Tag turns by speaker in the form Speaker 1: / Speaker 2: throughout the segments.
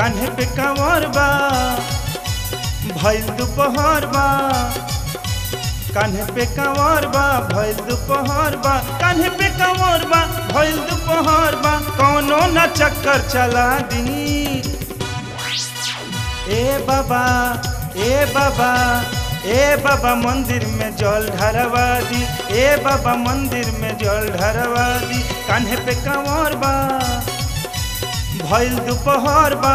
Speaker 1: कान्हे पे कंवर बा भइल दोपहर बा। कान्हे पे कंवर बा भइल दोपहर बा। कान्हे पे कंवर बा भइल दोपहर बा। कौनो न चक्कर चला दी। ए बाबा ए बाबा ए बाबा मंदिर में जल ढरवा दी। ए बाबा मंदिर में जल ढरवा दी। कान्हे पे कंवर बा। भइल दोपहर बा।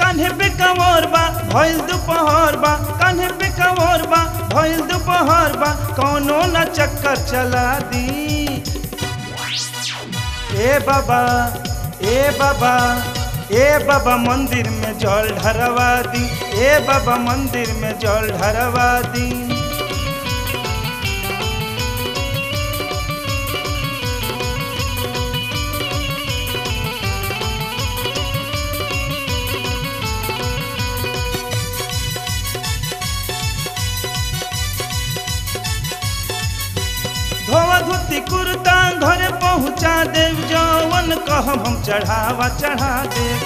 Speaker 1: कान्हे पे कंवर बा, भइल दोपहर बा। कान्हे पे कंवर बा, भइल दोपहर बा। कौनो न चक्कर चला दी। ए बाबा ए बाबा ए बाबा मंदिर में जल ढरवा दी। ए बाबा मंदिर में जल ढरवा दी। धोती कुर्ता घरे पहुँचा देव जवन कहम हम चढ़ावा, चढ़ा देव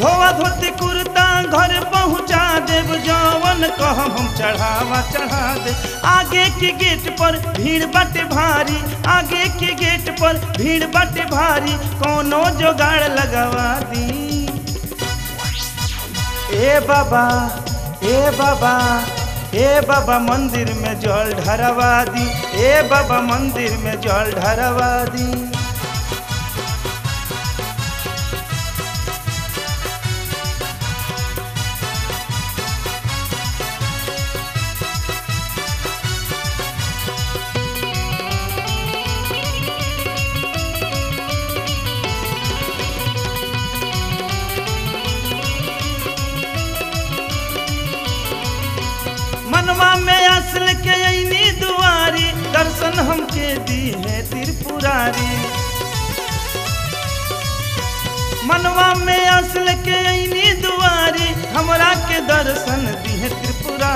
Speaker 1: धोवा धोती कुर्ता घर पहुँचा देव जवन कहम हम चढ़ावा, चढ़ा दे आगे के गेट पर भीड़ बटे भारी, आगे के गेट पर भीड़ बटे भारी, कोनो जोगाड़ लगवा दी। ए बाबा ए बाबा ए बाबा मंदिर में जल ढरवा दी ए बाबा मंदिर में जल ढरवा दी।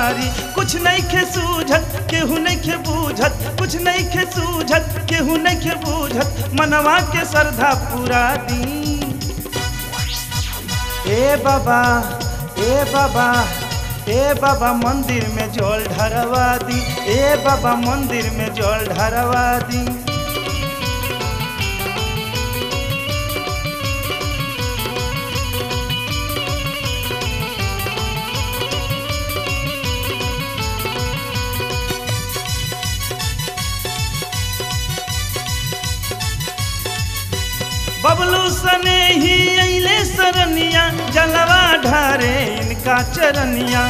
Speaker 1: त्रिपुरारी कुछ नहीं खे सूझत, केहू नहीं खे बूझत। कुछ नहीं खे सूझत, केहू नहीं खे बूझत। मनवा के श्रद्धा पूरा दी ए बाबा ए बाबा ए बाबा मंदिर में जल ढरवा दी। ए बाबा मंदिर में जल ढरवा दी। बबलू सने ही अले सरनिया, जलवा ढारे इनका चरनिया।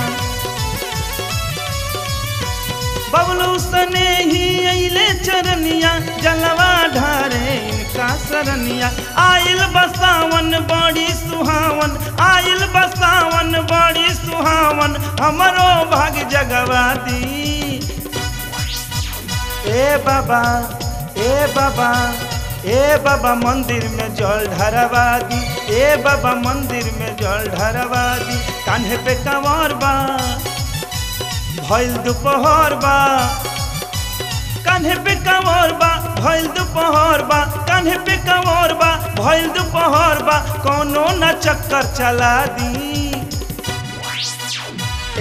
Speaker 1: बबलू सने ही अले चरनिया, जलवा ढारे इनका सरनिया। आयल बसावन, बड़ी सुहावन आयल बसावन, बड़ी सुहावन, हमरो भाग जगवा दी। ए बाबा ए बाबा। ए बाबा मंदिर में जल ढरवा दी ए बाबा मंदिर में जल ढरवा दी कान्हे पे कंवर बा, भइल दोपहर बा, कान्हे पे कंवर बा, भइल दोपहर बा, कान्हे पे कंवर बा, भइल दोपहर बा, कोनो न चक्कर चला दी।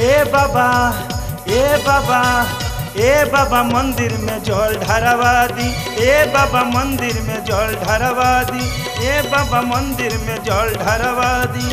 Speaker 1: ए बाबा ए बाबा ए बाबा मंदिर में जल ढरवा दी ए बाबा मंदिर में जल ढरवा दी ए बाबा मंदिर में जल ढरवा दी